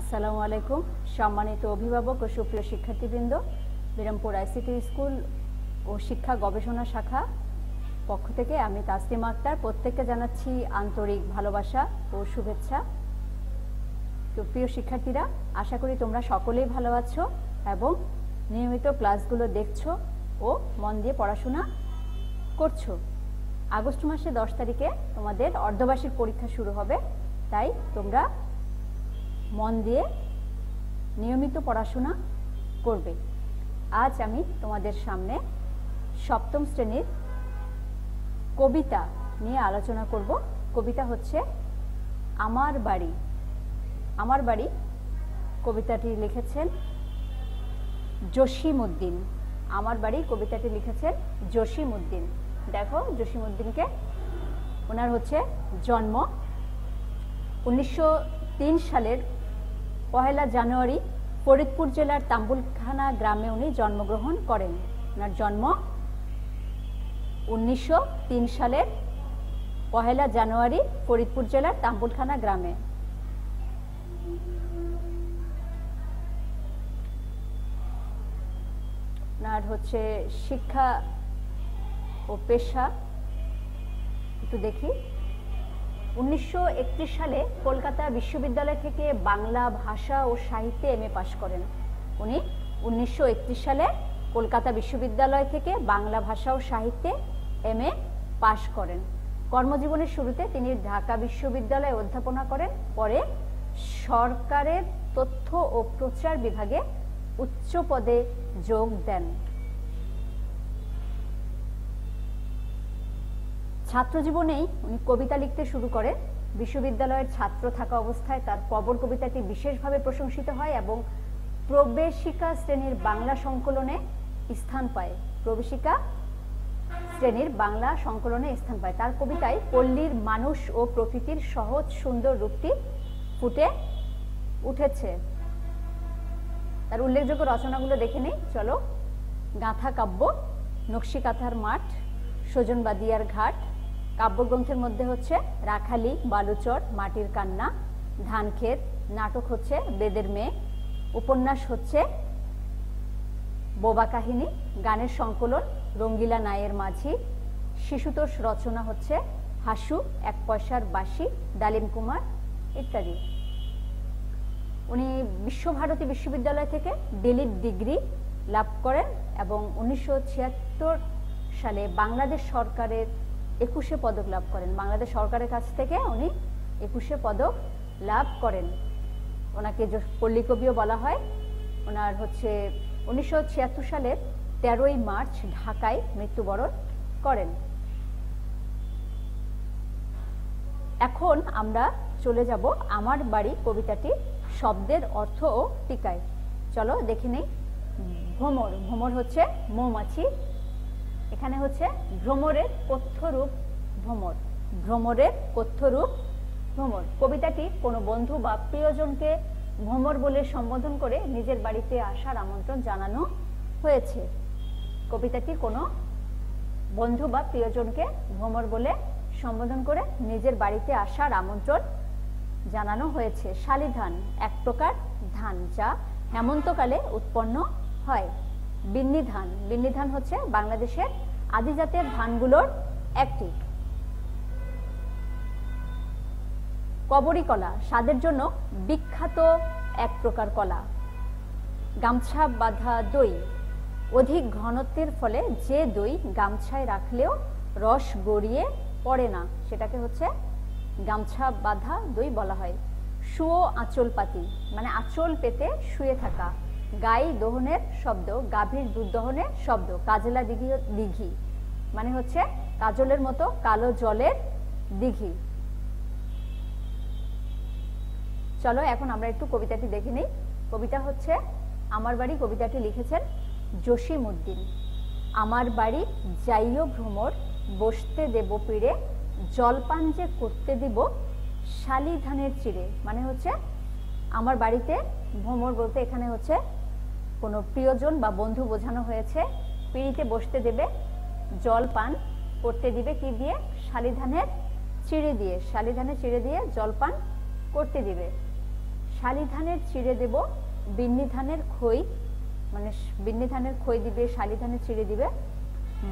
আসসালামু আলাইকুম। সম্মানিত অভিভাবক ও সুপ্রিয় শিক্ষার্থীবৃন্দ, বিরামপুর আইসিটি স্কুল ও শিক্ষা গবেষণা শাখা পক্ষ থেকে আমি তাসলিমা আক্তার। প্রত্যেককে জানাচ্ছি আন্তরিক ভালোবাসা ও শুভেচ্ছা। তো প্রিয় শিক্ষার্থীরা, আশা করি তোমরা সকলেই ভালো আছো এবং নিয়মিত ক্লাসগুলো দেখছ ও মন দিয়ে পড়াশোনা করছ। আগস্ট মাসে দশ তারিখে তোমাদের অর্ধবার্ষিক পরীক্ষা শুরু হবে, তাই তোমরা মন দিয়ে নিয়মিত পড়াশোনা করবে। আজ আমি তোমাদের সামনে সপ্তম শ্রেণির কবিতা নিয়ে আলোচনা করব। কবিতা হচ্ছে আমার বাড়ি। আমার বাড়ি কবিতাটি লিখেছেন জসিম উদ্দিন আমার বাড়ি কবিতাটি লিখেছেন জসিম উদ্দিন দেখো জসিম উদ্দিনকে ওনার হচ্ছে জন্ম উনিশশো তিন সালের পহেলা জানুয়ারি ফরিদপুর জেলার তাম্বুলখানা গ্রামে উনি জন্মগ্রহণ করেন। ওনার জন্ম উনিশশো সালের পহেলা জানুয়ারি ফরিদপুর জেলার তাম্বুলখানা গ্রামে। ওনার হচ্ছে শিক্ষা ও পেশা, একটু দেখি। উনিশশো একত্রিশ সালে কলকাতা বিশ্ববিদ্যালয় থেকে বাংলা ভাষা ও সাহিত্যে এম পাশ করেন। উনি উনিশশো একত্রিশ সালে কলকাতা বিশ্ববিদ্যালয় থেকে বাংলা ভাষা ও সাহিত্যে এম পাশ করেন। কর্মজীবনের শুরুতে তিনি ঢাকা বিশ্ববিদ্যালয়ে অধ্যাপনা করেন, পরে সরকারের তথ্য ও প্রচার বিভাগে উচ্চ পদে যোগ দেন। ছাত্র জীবনেই উনি কবিতা লিখতে শুরু করেন। বিশ্ববিদ্যালয়ের ছাত্র থাকা অবস্থায় তার কবর কবিতাটি বিশেষভাবে প্রশংসিত হয় এবং প্রবেশিকা শ্রেণির বাংলা সংকলনে স্থান পায়। প্রবেশিকা শ্রেণির বাংলা সংকলনে স্থান পায়। তার কবিতায় পল্লীর মানুষ ও প্রকৃতির সহজ সুন্দর রূপটি ফুটে উঠেছে। তার উল্লেখযোগ্য রচনাগুলো দেখে নেই। চলো, গাঁথা কাব্য নকশি কাঁথার মাঠ, সজনবাদিয়ার ঘাট কাব্যগ্রন্থের মধ্যে হচ্ছে রাখালি, বালুচর, মাটির কান্না, ধানক্ষেত, নাটক হচ্ছে বেদের মেয়ে, উপন্যাস হচ্ছে বোবা কাহিনী, গানের সংকলন, রঙ্গিলা নায়ের মাঝি, শিশুতোষ রচনা হচ্ছে হাসু, এক পয়সার বাসি ডালিম কুমার ইত্যাদি। উনি বিশ্বভারতী বিশ্ববিদ্যালয় থেকে ডিলিট ডিগ্রি লাভ করেন এবং উনিশশো ছিয়াত্তর সালে বাংলাদেশ সরকারের একুশে পদক লাভ করেন। বাংলাদেশ সরকারের কাছ থেকে উনি একুশে পদক লাভ করেন। ওনাকে পল্লীকবিও বলা হয়। ওনার হচ্ছে উনিশশো সালের তেরোই মার্চ ঢাকায় মৃত্যুবরণ করেন। এখন আমরা চলে যাব আমার বাড়ি কবিতাটি শব্দের অর্থ ও টিকায়। চলো দেখে নেই। ভ্রমর ভ্রমর হচ্ছে মৌমাছি। এখানে হচ্ছে ভ্রমরের কথ্যরূপ ভ্রমর। ভ্রমরের কথ্যরূপ ভ্রমর। কবিতাটি কোনো বন্ধু বা প্রিয়জনকে ভ্রমর বলে সম্বোধন করে নিজের বাড়িতে আসার আমন্ত্রণ জানানো হয়েছে। কবিতাটি কোনো বন্ধু বা প্রিয়জনকে ভ্রমর বলে সম্বোধন করে নিজের বাড়িতে আসার আমন্ত্রণ জানানো হয়েছে। শালি ধান এক প্রকার ধান যা হেমন্তকালে উৎপন্ন হয়। বিন্নি ধান বিন্নি ধান হচ্ছে বাংলাদেশের আদিজাতের ধানগুলোর একটি। কবরী কলা, স্বাদের জন্য বিখ্যাত এক প্রকার কলা। গামছা বাঁধা দই। অধিক ঘনত্বের ফলে যে দই গামছায় রাখলেও রস গড়িয়ে পড়ে না, সেটাকে হচ্ছে গামছা বাঁধা দই বলা হয়। শুয়ো আঁচল পাতি মানে আঁচল পেতে শুয়ে থাকা। গাই দহনের শব্দ, গাভীর দুধ দহনের শব্দ, কাজলা দিঘি দিঘি। মানে হচ্ছে কাজলের মতো কালো জলের দিঘি। চলো এখন আমরা একটু কবিতাটি দেখে নিই। কবিতা হচ্ছে, আমার বাড়ি কবিতাটি লিখেছেন জসিম উদ্দিন আমার বাড়ি যাইও ভ্রমর, বসতে দেব পিড়ে জলপান যে করতে দিব শালি ধানের চিড়ে। মানে হচ্ছে, আমার বাড়িতে ভ্রমর বলতে এখানে হচ্ছে কোনো প্রিয়জন বা বন্ধু বোঝানো হয়েছে, পিড়িতে বসতে দেবে, জল পান করতে দিবে কি দিয়ে? শালি ধানের চিড়ে দিয়ে শালি ধানের চিড়ে দিয়ে জল পান করতে দিবে। শালি ধানের চিড়ে দেব বিন্নি ধানের খই মানে বিন্নি ধানের খই দিবে শালি ধানের চিড়ে দিবে।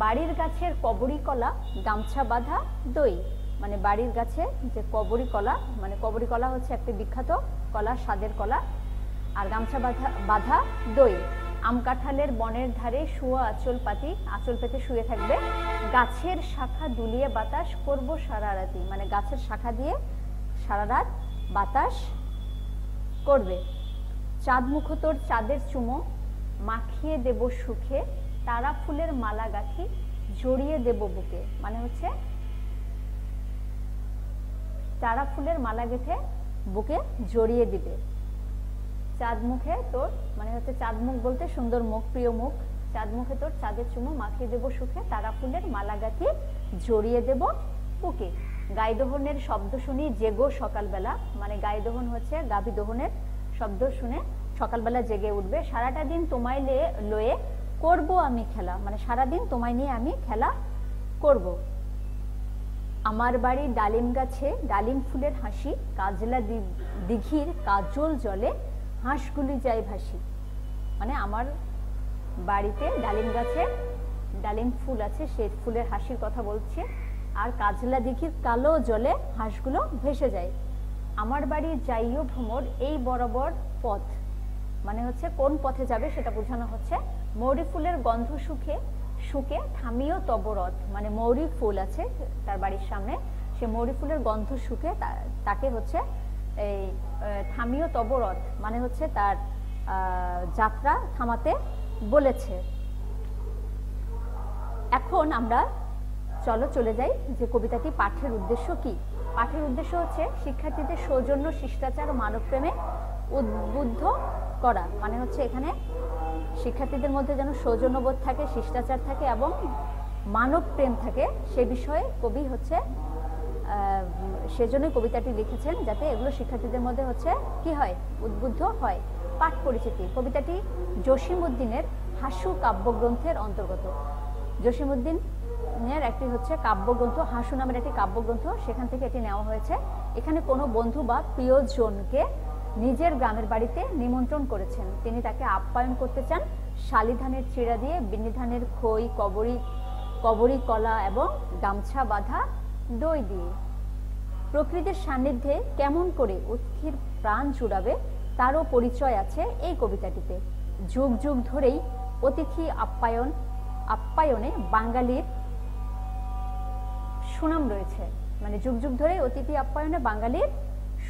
বাড়ির গাছের কবরি কলা, গামছা বাঁধা দই মানে বাড়ির গাছে যে কবরি কলা মানে কবরি কলা হচ্ছে একটি বিখ্যাত কলা, স্বাদের কলা। আর গামছা বাঁধা বাঁধা দই। আম কাঁঠালের বনের ধারে শুয়া আঁচল পাতি, আঁচল পেতে শুয়ে থাকবে। গাছের শাখা দুলিয়ে বাতাস করব সারা রাতি। মানে গাছের শাখা দিয়ে সারা রাত বাতাস করবে। চাঁদ মুখতোর চাঁদের চুমো, মাখিয়ে দেব সুখে। তারা ফুলের মালা গাঁথি, জড়িয়ে দেব বুকে। মানে হচ্ছে তারা ফুলের মালা গেঁথে বুকে জড়িয়ে দিবে। চাঁদ মুখে তোর মানে হচ্ছে চাঁদ মুখ বলতে সুন্দর মুখ, প্রিয় মুখ। চাঁদ মুখে তোর চাঁদের চুমো, মাখিয়ে দেব সুখে তারা ফুলের মালা গাঁথি জড়িয়ে দেব বুকে। গাই দোহনের শব্দ শুনি জেগো সকালবেলা মানে গাই দোহন হচ্ছে গাভী দোহনের শব্দ শুনে সকালবেলা জেগে উঠবে। সারাটা দিন তোমায় লয়ে করব আমি খেলা মানে সারাদিন তোমায় নিয়ে আমি খেলা করব। আমার বাড়ির ডালিম গাছে ডালিম ফুলের হাসি, কাজলা দিঘির কাজল জলে হাঁসগুলি যায় ভাসি। মানে আমার বাড়িতে ডালিম গাছে ডালিম ফুল আছে সেই ফুলের হাসির কথা বলছে। আর কাজলা দিঘির কালো জলে হাঁসগুলো ভেসে যায়। আমার বাড়ির যাইও ভ্রমর এই বরাবর পথ। মানে হচ্ছে কোন পথে যাবে সেটা বোঝানো হচ্ছে। মৌরি ফুলের গন্ধ সুখে শুকে থামিও তবরথ। মানে মৌরি ফুল আছে তার বাড়ির সামনে। সে মৌরি ফুলের গন্ধ তা- তাকে হচ্ছে এই থামিও তবরথ মানে হচ্ছে তার যাত্রা থামাতে বলেছে। এখন আমরা, চলো চলে যাই যে কবিতাটি পাঠের উদ্দেশ্য কি? পাঠের উদ্দেশ্য হচ্ছে শিক্ষার্থীদের সৌজন্য, শিষ্টাচার ও মানবপ্রেমে উদ্বুদ্ধ করা। মানে হচ্ছে এখানে শিক্ষার্থীদের মধ্যে যেন সৌজন্যবোধ থাকে, শিষ্টাচার থাকে এবং মানব প্রেম থাকে, সে বিষয়ে কবি হচ্ছে সেজন্যই কবিতাটি লিখেছেন যাতে এগুলো শিক্ষার্থীদের মধ্যে হচ্ছে কি হয়? উদ্বুদ্ধ হয়। পাঠ পরিচিতি। কবিতাটি জসিমউদ্দিনের হাসু কাব্যগ্রন্থের অন্তর্গত। জসিমউদ্দিনের একটি হচ্ছে কাব্যগ্রন্থ, হাসু নামের একটি কাব্যগ্রন্থ। সেখান থেকে এটি নেওয়া হয়েছে। এখানে কোনো বন্ধু বা প্রিয়জনকে নিজের গ্রামের বাড়িতে নিমন্ত্রণ করেছেন। তিনি তাকে আপ্যায়ন করতে চান। শালি ধানের চিড়া দিয়ে বিন্নি ধানের খই, কবরি কবরি কলা এবং গামছা বাঁধা দই দিয়ে। প্রকৃতির সান্নিধ্যে কেমন করে অতিথির প্রাণ জুড়াবে, তারও পরিচয় আছে এই কবিতাটিতে। যুগ যুগ ধরেই অতিথি আপ্যায়ন, আপ্যায়নে বাঙালির সুনাম রয়েছে। মানে যুগ যুগ ধরেই অতিথি আপ্যায়নে বাঙালির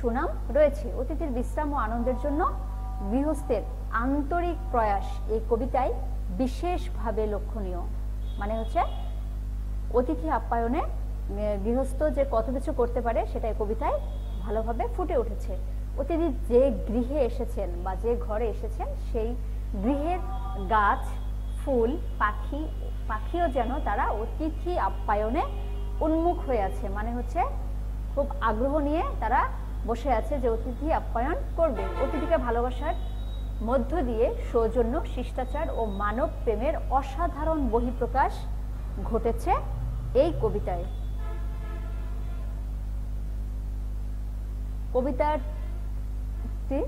সুনাম রয়েছে। অতিথির বিশ্রাম ও আনন্দের জন্য গৃহস্থের আন্তরিক প্রয়াস এই কবিতায় বিশেষভাবে লক্ষণীয়। মানে হচ্ছে অতিথি আপ্যায়নে গৃহস্থ যে কত কিছু করতে পারে, সেটা এই কবিতায় ভালোভাবে ফুটে উঠেছে। অতিথি যে গৃহে এসেছেন বা যে ঘরে এসেছেন, সেই গৃহের গাছ, ফুল, পাখি, পাখিও যেন তারা অতিথি আপ্যায়নে উন্মুখ হয়ে আছে। মানে হচ্ছে, খুব আগ্রহ নিয়ে তারা বসে আছে যে অতিথি আপ্যায়ন করবে। অতিথিকে ভালোবাসার মধ্য দিয়ে সৌজন্য শিষ্টাচার ও মানব প্রেমের অসাধারণ বহিঃপ্রকাশ ঘটেছে এই কবিতায়। কবিতাটি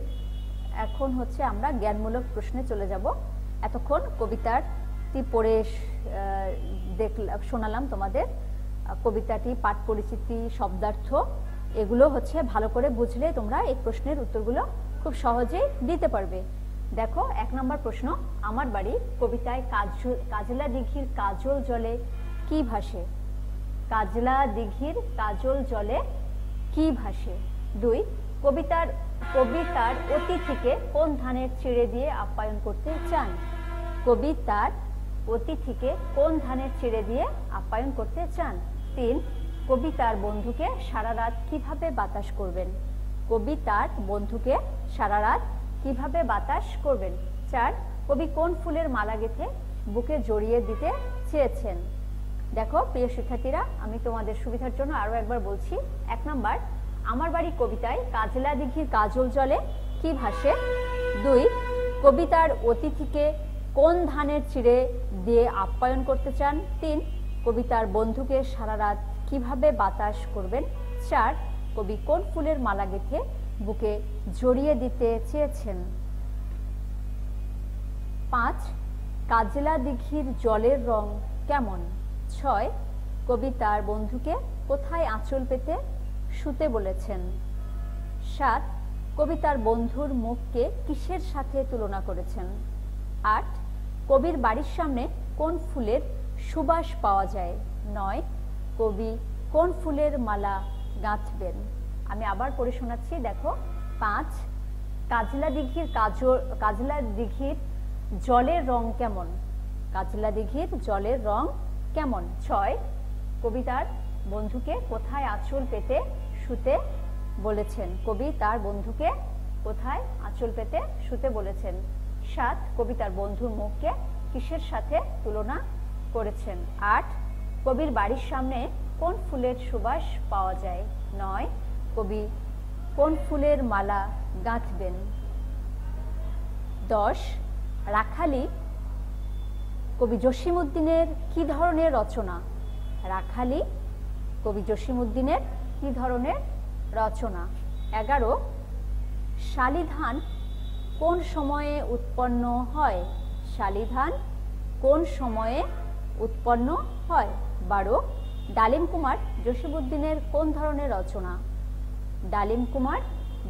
এখন হচ্ছে আমরা জ্ঞানমূলক প্রশ্নে চলে যাব। এতক্ষণ কবিতাটি পড়ে দেখলাম শোনালাম তোমাদের। কবিতাটি পাঠ পরিচিতি শব্দার্থ, এগুলো হচ্ছে ভালো করে বুঝলে তোমরা এই প্রশ্নের উত্তরগুলো খুব সহজেই দিতে পারবে। দেখো, এক নম্বর প্রশ্ন, আমার বাড়ি কবিতায় কাজ- কাজলা দিঘির কাজল জলে কি ভাসে? কাজলা দিঘির কাজল জলে কি ভাসে? দুই, কবিতার কবিতার অতিথিকে কোন ধানের চিড়ে দিয়ে আপ্যায়ন করতে চান? কবিতার অতিথিকে কোন ধানের চিড়ে দিয়ে আপ্যায়ন করতে চান? তিন, কবিতার বন্ধুকে সারা রাত কীভাবে বাতাস করবেন? কবিতার বন্ধুকে সারা রাত কীভাবে বাতাস করবেন? চার, কবি কোন ফুলের মালা গেঁথে বুকে জড়িয়ে দিতে চেয়েছেন? দেখো, প্রিয় শিক্ষার্থীরা, আমি তোমাদের সুবিধার জন্য আরও একবার বলছি, এক নাম্বার আমার বাড়ি কবিতায় কাজলা দিঘির কাজল জলে কি ভাসে? দুই, কবিতার অতিথিকে কোন ধানের চিড়ে দিয়ে আপ্যায়ন করতে চান? তিন, কবিতার বন্ধুকে সারা রাত কীভাবে বাতাস করবেন? চার, কবি কোন ফুলের মালা গেঁথে বুকে জড়িয়ে দিতে চেয়েছেন? পাঁচ, কাজলা দিঘির জলের রং কেমন? ছয় কবি তার বন্ধুকে কোথায় আঁচল পেতে শুতে বলেছেন। সাত কবি তার বন্ধুর মুখকে কিসের সাথে তুলনা করেছেন? আট, কবির বাড়ির সামনে কোন ফুলের সুবাস পাওয়া যায়? নয়, কবি কোন ফুলের মালা গাঁথবেন? আমি আবার পড়ে শোনাচ্ছি, দেখো। পাঁচ, কাজলা দিঘির কাজর কাজলা দিঘির জলের রং কেমন? কাজলা দিঘির জলের রং কেমন? ছয়, কবিতার বন্ধুকে কোথায় আঁচল পেতে শুতে বলেছেন। কবি তার বন্ধুকে কোথায় আঁচল পেতে শুতে বলেছেন। সাত কবিতার বন্ধুর মুখকে কিসের সাথে তুলনা করেছেন? আট, কবির বাড়ির সামনে কোন ফুলের সুবাস পাওয়া যায়? নয়, কবি কোন ফুলের মালা গাঁথবেন? দশ, রাখালি, কবি জসিমুদ্দিনের কি ধরনের রচনা? রাখালি, কবি জসিমুদ্দিনের কি ধরনের রচনা? এগারো, শালিধান কোন সময়ে উৎপন্ন হয়? শালিধান কোন সময়ে উৎপন্ন হয়? বারো, ডালিম কুমার জসিমুদ্দিনের কোন ধরনের রচনা? ডালিম কুমার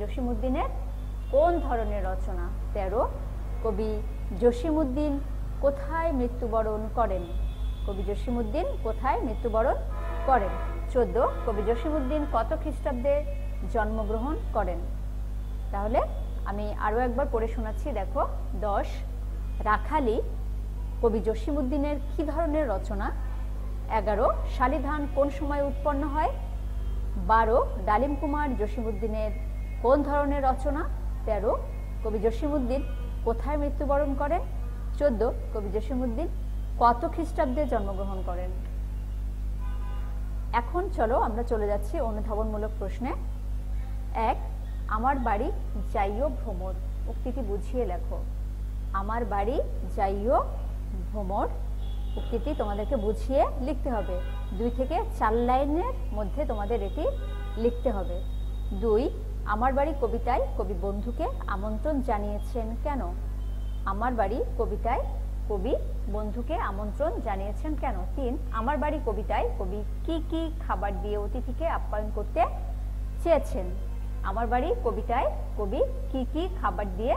জসিমুদ্দিনের কোন ধরনের রচনা? তেরো, কবি জসিমুদ্দিন কোথায় মৃত্যুবরণ করেন? কবি জসিমুদ্দিন কোথায় মৃত্যুবরণ করেন? চোদ্দ কবি জসিমুদ্দিন কত খ্রিস্টাব্দে জন্মগ্রহণ করেন? তাহলে আমি আরও একবার পড়ে শোনাচ্ছি, দেখো, দশ, রাখালি, কবি জসিমুদ্দিনের কি ধরনের রচনা? এগারো, শালিধান কোন সময় উৎপন্ন হয়? বারো, ডালিম কুমার জসিমুদ্দিনের কোন ধরনের রচনা? তেরো, কবি জসিমুদ্দিন কোথায় মৃত্যুবরণ করেন? চোদ্দ, কবি জসিমুদ্দিন কত খ্রিস্টাব্দে জন্মগ্রহণ করেন? এখন চলো আমরা চলে যাচ্ছি অনুধাবনমূলক প্রশ্নে। এক, আমার বাড়ি যাইও ভ্রমর। উক্তিটি বুঝিয়ে লেখো। আমার বাড়ি যাইও ভ্রমর। উক্তিটি তোমাদেরকে বুঝিয়ে লিখতে হবে। দুই থেকে চার লাইনের মধ্যে তোমাদের এটি লিখতে হবে। দুই, আমার বাড়ি কবিতায় কবি বন্ধুকে আমন্ত্রণ জানিয়েছেন কেন? আমার বাড়ি কবিতায় কবি বন্ধুকে আমন্ত্রণ জানিয়েছেন কেন? তিন, আমার বাড়ি কবিতায় কবি কি কি খাবার দিয়ে অতিথিকে আপ্যায়ন করতে চেয়েছেন? আমার বাড়ি কবিতায় কবি কি কি খাবার দিয়ে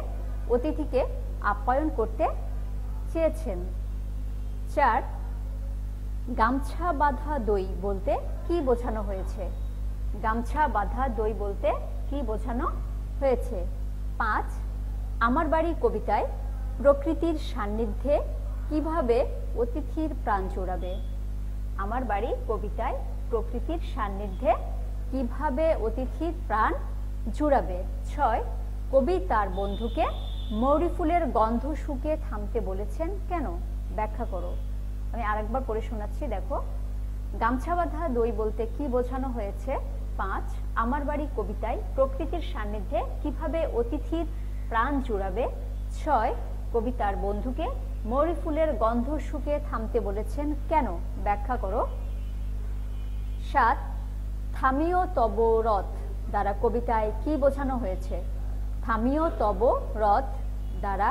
অতিথিকে আপ্যায়ন করতে চেয়েছেন? চার, গামছা বাঁধা দই বলতে কি বোঝানো হয়েছে? গামছা বাঁধা দই বলতে কি বোঝানো হয়েছে? পাঁচ, আমার বাড়ি কবিতায় প্রকৃতির সান্নিধ্যে কীভাবে অতিথির প্রাণ জোড়াবে? আমার বাড়ি কবিতায়, প্রকৃতির সান্নিধ্যে কীভাবে অতিথির প্রাণ জুড়াবে? ছয়, কবি তার বন্ধুকে মৌরি ফুলের গন্ধ শুকে থামতে বলেছেন কেন? ব্যাখ্যা করো। আমি আরেকবার পড়ে শোনাচ্ছি, দেখো। গামছা বাঁধা দই বলতে কি বোঝানো হয়েছে? পাঁচ, আমার বাড়ি কবিতায় প্রকৃতির সান্নিধ্যে কীভাবে অতিথির প্রাণ জুড়াবে? ছয় কবিতার বন্ধুকে মৌরি ফুলের গন্ধ শুকে থামতে বলেছেন, কেন? ব্যাখ্যা করো। সাত, থামিও তব রথ দ্বারা কবিতায় কি বোঝানো হয়েছে? থামিও তব রথ দ্বারা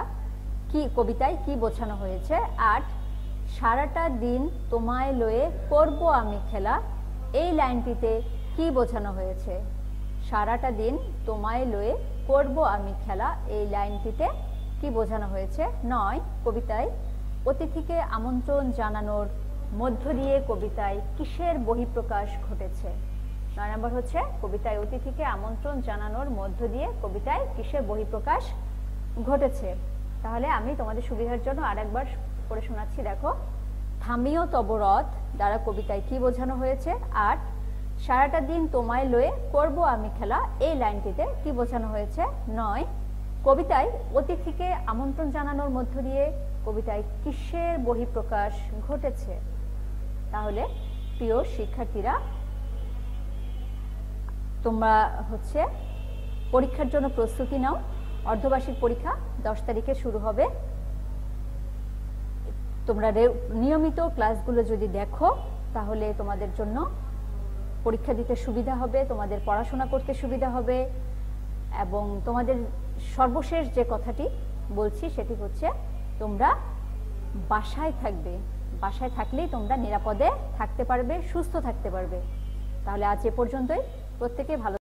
কি, কবিতায় কি বোঝানো হয়েছে? আট, সারাটা দিন তোমায় লয়ে করব আমি খেলা এই লাইনটিতে কি বোঝানো হয়েছে? সারাটা দিন তোমায় লয়ে করব আমি খেলা এই লাইনটিতে কি বোঝানো হয়েছে? নয়, কবিতায় অতিথিকে আমন্ত্রণ জানানোর মধ্য দিয়ে কবিতায় কিসের বহিঃপ্রকাশ ঘটেছে? নয় নম্বর হচ্ছে, কবিতায় অতিথিকে আমন্ত্রণ জানানোর মধ্য দিয়ে কবিতায় কিসের বহিঃপ্রকাশ ঘটেছে? তাহলে আমি তোমাদের সুবিধার জন্য আরেকবার পড়ে শোনাচ্ছি, দেখো। থামিও তবরথ দ্বারা কবিতায় কি বোঝানো হয়েছে? আর সারাটা দিন তোমায় লয়ে করব আমি খেলা, এই লাইনটিতে কি বোঝানো হয়েছে? নয় কবিতায় অতিথিকে আমন্ত্রণ জানানোর মধ্য দিয়ে কবিতায় কিসের বহিঃপ্রকাশ ঘটেছে? তাহলে প্রিয় শিক্ষার্থীরা, তোমরা হচ্ছে পরীক্ষার জন্য প্রস্তুতি নাও। অর্ধবার্ষিক পরীক্ষা দশ তারিখে শুরু হবে। তোমরা নিয়মিত ক্লাসগুলো যদি দেখো, তাহলে তোমাদের জন্য পরীক্ষা দিতে সুবিধা হবে, তোমাদের পড়াশোনা করতে সুবিধা হবে, এবং তোমাদের সর্বশেষ যে কথাটি বলছি সেটি হচ্ছে, তোমরা বাসায় থাকবে। বাসায় থাকলেই তোমরা নিরাপদে থাকতে পারবে, সুস্থ থাকতে পারবে। তাহলে আজ এ পর্যন্তই। প্রত্যেকে ভালো